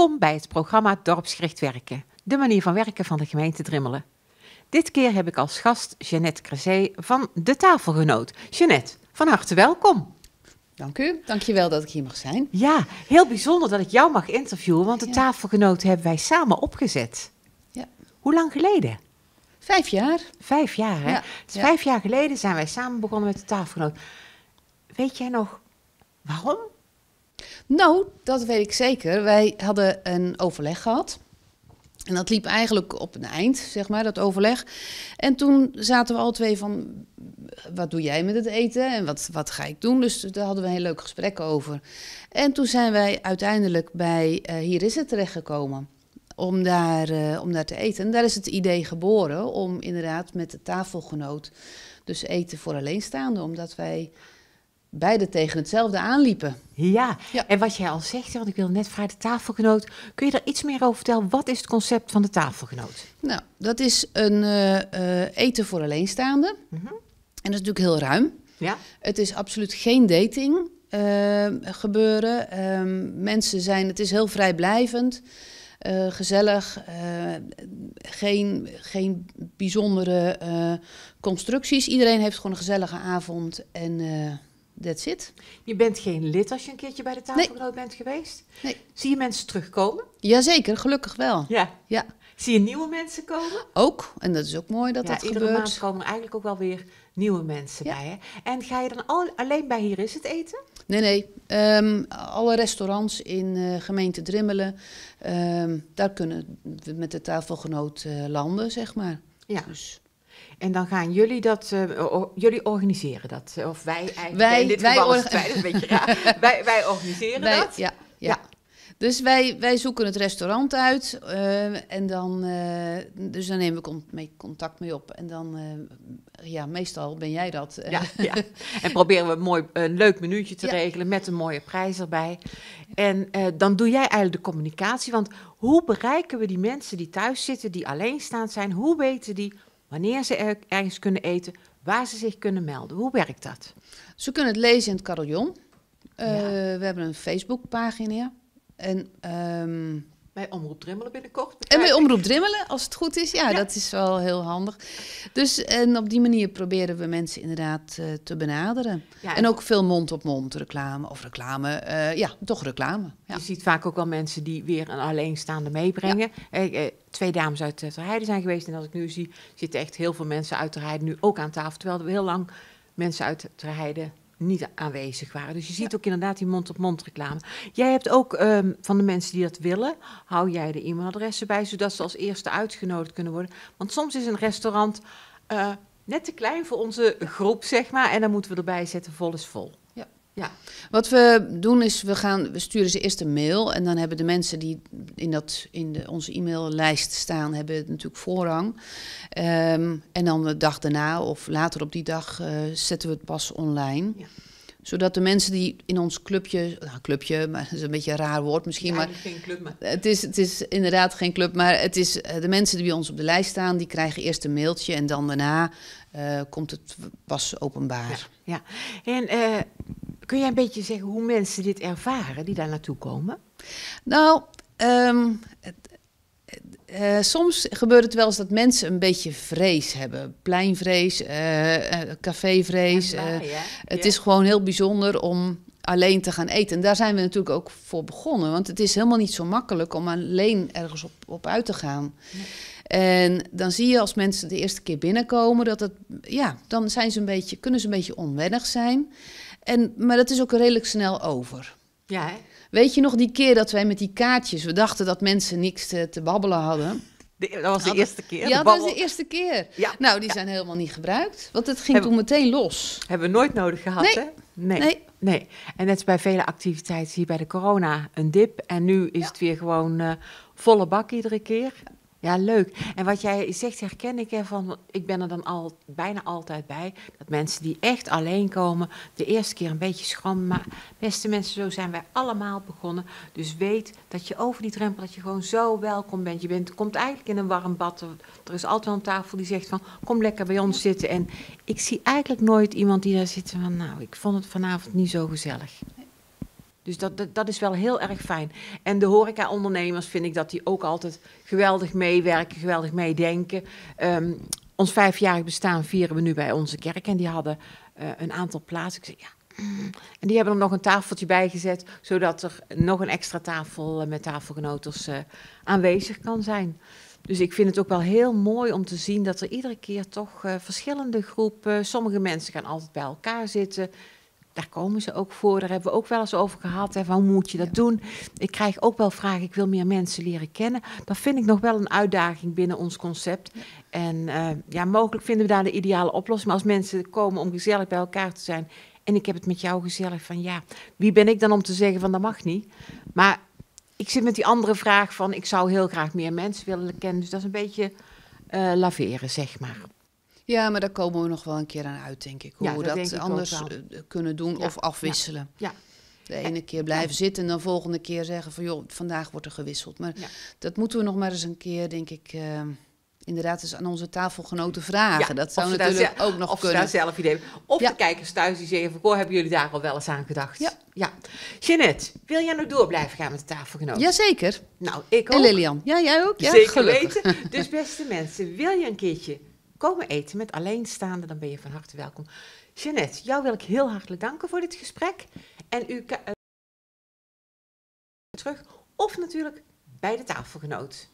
Welkom bij het programma Dorpsgericht Werken, de manier van werken van de gemeente Drimmelen. Dit keer heb ik als gast Jeannette Crezé van De Tafelgenoot. Jeannette, van harte welkom. Dank u, dankjewel dat ik hier mag zijn. Ja, heel bijzonder dat ik jou mag interviewen, want De Ja. Tafelgenoot hebben wij samen opgezet. Ja. Hoe lang geleden? Vijf jaar. Vijf jaar, hè? Ja, Dus ja. vijf jaar geleden zijn wij samen begonnen met De Tafelgenoot. Weet jij nog waarom? Nou, dat weet ik zeker. Wij hadden een overleg gehad. En dat liep eigenlijk op een eind, zeg maar, dat overleg. En toen zaten we al twee van, wat doe jij met het eten en wat, wat ga ik doen? Dus daar hadden we een heel leuk gesprek over. En toen zijn wij uiteindelijk bij eh, Hier is het terechtgekomen. Om daar, eh, om daar te eten. En daar is het idee geboren om inderdaad met de tafelgenoot dus eten voor alleenstaanden. Omdat wij beide tegen hetzelfde aanliepen. Ja. Ja. en wat jij al zegt, want ik wil net vragen, De Tafelgenoot. Kun je daar iets meer over vertellen? Wat is het concept van De Tafelgenoot? Nou, dat is een eh, eh, eten voor alleenstaanden. Mhm. En dat is natuurlijk heel ruim. Ja? Het is absoluut geen dating eh, gebeuren. Ehm, mensen zijn, het is heel vrijblijvend, gezellig. geen, geen bijzondere constructies. Iedereen heeft gewoon een gezellige avond en that's it. Je bent geen lid als je een keertje bij De Tafelgenoot bent geweest? Nee. Zie je mensen terugkomen? Jazeker, gelukkig wel. Ja. Ja, Zie je nieuwe mensen komen? ook. En dat is ook mooi dat ja, dat iedere gebeurt. maand komen er eigenlijk ook wel weer nieuwe mensen Ja. bij. Hè? En ga je dan al, alleen bij Hier is het eten? Nee, nee. Ehm, alle restaurants in eh, gemeente Drimmelen, ehm, daar kunnen we met de tafelgenoot eh, landen, zeg maar. Ja. Dus En dan gaan jullie dat, eh, jullie organiseren dat. Of wij eigenlijk. Wij- in dit wij geval is orga- het wij, een beetje raar. wij, wij organiseren wij, dat. ja, ja. Ja. Dus wij, wij zoeken het restaurant uit eh, en dan, eh, dus daar nemen we con- mee contact mee op. En dan, ja, meestal ben jij dat. Ja, ja. En proberen we een, mooi, een leuk minuutje te Ja. regelen met een mooie prijs erbij. En dan doe jij eigenlijk de communicatie. Want hoe bereiken we die mensen die thuis zitten, die alleenstaand zijn? Hoe weten die wanneer ze er- ergens kunnen eten, waar ze zich kunnen melden? Hoe werkt dat? Ze kunnen het lezen in het carillon. Eh, Ja. We hebben een Facebookpagina. En, ehm, Bij Omroep Drimmelen binnenkort. En bij. Omroep Drimmelen, als het goed is. Ja, Ja. dat is wel heel handig. Dus en op die manier proberen we mensen inderdaad eh, te benaderen. Ja, en ook veel mond-op-mond reclame. Of reclame, eh, ja, toch reclame. Ja. Je ziet vaak ook wel mensen die weer een alleenstaande meebrengen. Eh, eh, twee dames uit Terheide zijn geweest. En als ik nu zie, zitten echt heel veel mensen uit Terheide nu ook aan tafel. Terwijl er heel lang mensen uit Terheide niet aanwezig waren. Dus je ziet ook inderdaad die mond-op-mond reclame. Jij hebt ook ehm, van de mensen die dat willen, hou jij de e-mailadressen bij, zodat ze als eerste uitgenodigd kunnen worden. Want soms is een restaurant eh, net te klein voor onze groep, zeg maar. En dan moeten we erbij zetten, vol is vol. Ja. Wat we doen is, we, gaan, we sturen ze eerst een mail. En dan hebben de mensen die in, dat, in de, onze e-maillijst staan, hebben natuurlijk voorrang. Ehm, en dan de dag daarna of later op die dag eh, zetten we het pas online. Ja. Zodat de mensen die in ons clubje, nou clubje, maar dat is een beetje een raar woord misschien, maar geen club, maar Het is, het is inderdaad geen club, maar het is, eh, de mensen die bij ons op de lijst staan, die krijgen eerst een mailtje en dan daarna eh, komt het pas openbaar. Ja, en kun jij een beetje zeggen hoe mensen dit ervaren die daar naartoe komen? Nou, ehm, het- eh, soms gebeurt het wel eens dat mensen een beetje vrees hebben. Pleinvrees, eh, eh, cafévrees. eh, het is gewoon heel bijzonder om alleen te gaan eten. En daar zijn we natuurlijk ook voor begonnen. Want het is helemaal niet zo makkelijk om alleen ergens op, op uit te gaan. En dan zie je als mensen de eerste keer binnenkomen, dat het, ja, dan zijn ze een beetje, kunnen ze een beetje onwennig zijn. En, maar dat is ook redelijk snel over. Ja, hè? Weet je nog die keer dat wij met die kaartjes, we dachten dat mensen niks te, te babbelen hadden. De- dat was de eerste keer. Ja, dat was de eerste keer. Ja. Nou, die Ja. zijn helemaal niet gebruikt, want het ging Hebben- toen meteen los. Hebben we nooit nodig gehad, Nee. hè? Nee. Nee. Nee. En net als bij vele activiteiten je bij de corona een dip. En nu is het weer gewoon eh, volle bak iedere keer. Ja, leuk. En wat jij zegt, herken ik ervan. Ik ben er dan al bijna altijd bij. Dat mensen die echt alleen komen, de eerste keer een beetje schroom. Maar beste mensen, zo zijn wij allemaal begonnen. Dus weet dat je over die drempel, dat je gewoon zo welkom bent. Je bent, komt eigenlijk in een warm bad. Er, is altijd een tafel die zegt van, kom lekker bij ons zitten. En ik zie eigenlijk nooit iemand die daar zit van, nou, ik vond het vanavond niet zo gezellig. Dus dat, dat, is wel heel erg fijn. En de horeca-ondernemers vind ik dat die ook altijd geweldig meewerken, geweldig meedenken. Ehm, ons vijfjarig bestaan vieren we nu bij onze kerk. En die hadden eh, een aantal plaatsen. Ik zei, ja, mm. En die hebben er nog een tafeltje bij gezet, zodat er nog een extra tafel eh, met tafelgenoters uh, aanwezig kan zijn. Dus ik vind het ook wel heel mooi om te zien dat er iedere keer toch verschillende groepen, sommige mensen gaan altijd bij elkaar zitten. Daar komen ze ook voor, daar hebben we ook wel eens over gehad. Hè, van hoe moet je dat ja. doen? Ik krijg ook wel vragen, ik wil meer mensen leren kennen. Dat vind ik nog wel een uitdaging binnen ons concept. Ja. En uh, ja, mogelijk vinden we daar de ideale oplossing. Maar als mensen komen om gezellig bij elkaar te zijn en ik heb het met jou gezellig van ja, wie ben ik dan om te zeggen van dat mag niet? Maar ik zit met die andere vraag van ik zou heel graag meer mensen willen kennen. Dus dat is een beetje uh, laveren, zeg maar. Ja, maar daar komen we nog wel een keer aan uit, denk ik. Hoe ja, we dat, dat anders kunnen doen ja. of afwisselen. Ja. De ene keer blijven zitten en de volgende keer zeggen van joh, vandaag wordt er gewisseld. Maar dat moeten we nog maar eens een keer, denk ik. Uh, inderdaad eens aan onze tafelgenoten vragen. Ja, dat zou natuurlijk ook nog of kunnen. Of daar zelf idee Of ja. de kijkers thuis die zeggen van... Goh, hebben jullie daar al wel eens aan gedacht? Ja. ja. Jeanette, wil jij nog door blijven gaan met de tafelgenoten? Jazeker. Nou, ik ook. En Lilian. Ja, jij ook? Ja, Zeker gelukkig. weten. Dus beste mensen, wil je een keertje komen eten met alleenstaande... dan ben je van harte welkom. Jeanette, jou wil ik heel hartelijk danken voor dit gesprek. En u... Uh, terug. Of natuurlijk bij de tafelgenoot.